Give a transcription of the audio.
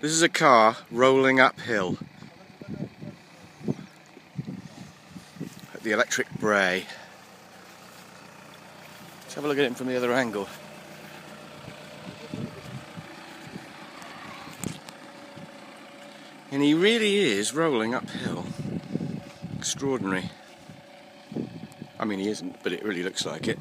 This is a car rolling uphill at the electric Brae. Let's have a look at him from the other angle. And he really is rolling uphill. Extraordinary. I mean, he isn't, but it really looks like it.